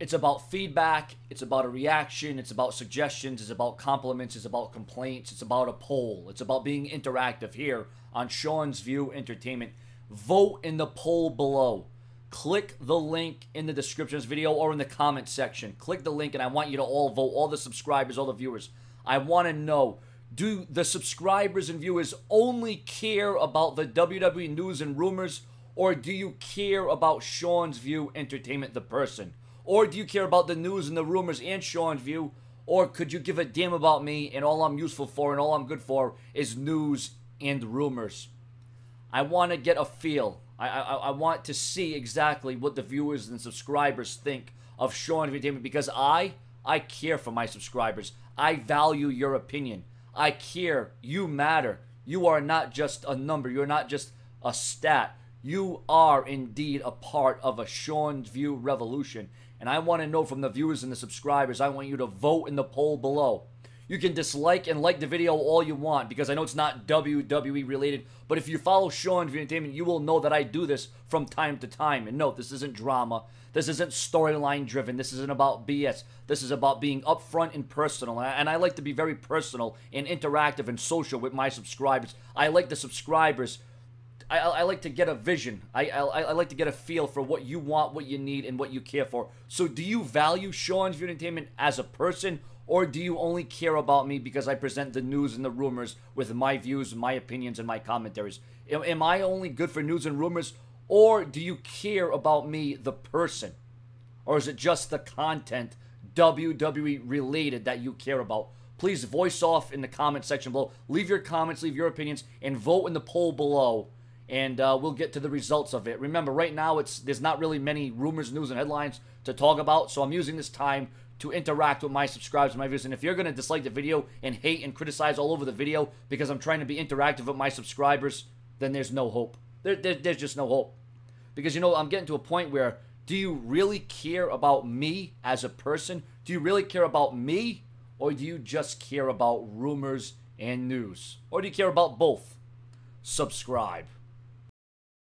It's about feedback, it's about a reaction, it's about suggestions, it's about compliments, it's about complaints, it's about a poll, it's about being interactive here on Seanz View Entertainment. Vote in the poll below. Click the link in the description of this video or in the comment section. Click the link and I want you to all vote, all the subscribers, all the viewers. I want to know do the subscribers and viewers only care about the WWE news and rumors, or do you care about Seanz View Entertainment, the person? Or do you care about the news and the rumors and Seanz View? Or could you give a damn about me and all I'm useful for and all I'm good for is news and rumors? I want to get a feel. I, I, I want to see exactly what the viewers and subscribers think of Sean Entertainment because I I care for my subscribers. I value your opinion. I care. You matter. You are not just a number. You're not just a stat. You are indeed a part of a Seanz View revolution. And I want to know from the viewers and the subscribers, I want you to vote in the poll below. You can dislike and like the video all you want because I know it's not WWE related. But if you follow Seanz View Entertainment, you will know that I do this from time to time. And no, this isn't drama. This isn't storyline driven. This isn't about BS. This is about being upfront and personal. And I like to be very personal and interactive and social with my subscribers. I like the subscribers. I, I, like to get a vision. I, I, I like to get a feel for what you want, what you need, and what you care for. So, do you value Seanz View Entertainment as a person, or do you only care about me because I present the news and the rumors with my views, my opinions, and my commentaries? Am, am I only good for news and rumors, or do you care about me, the person? Or is it just the content, WWE related, that you care about? Please voice off in the comment section below. Leave your comments, leave your opinions, and vote in the poll below. And uh, we'll get to the results of it. Remember, right now it's there's not really many rumors, news, and headlines to talk about, so I'm using this time to interact with my subscribers and my viewers. And if you're going to dislike the video and hate and criticize all over the video because I'm trying to be interactive with my subscribers, then there's no hope. There, there, there's just no hope. Because, you know, I'm getting to a point where do you really care about me as a person? Do you really care about me? Or do you just care about rumors and news? Or do you care about both? Subscribe.